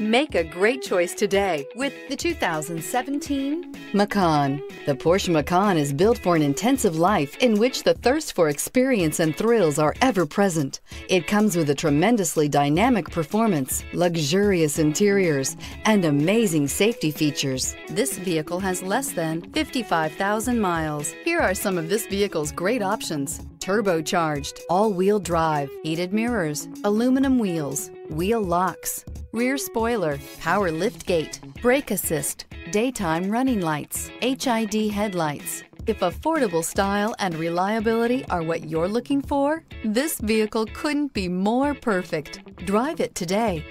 Make a great choice today with the 2017 Macan. The Porsche Macan is built for an intensive life in which the thirst for experience and thrills are ever present. It comes with a tremendously dynamic performance, luxurious interiors, and amazing safety features. This vehicle has less than 55,000 miles. Here are some of this vehicle's great options turbocharged, all-wheel drive, heated mirrors, aluminum wheels, wheel locks, rear spoiler, power lift gate, brake assist, daytime running lights, HID headlights. If affordable style and reliability are what you're looking for, this vehicle couldn't be more perfect. Drive it today.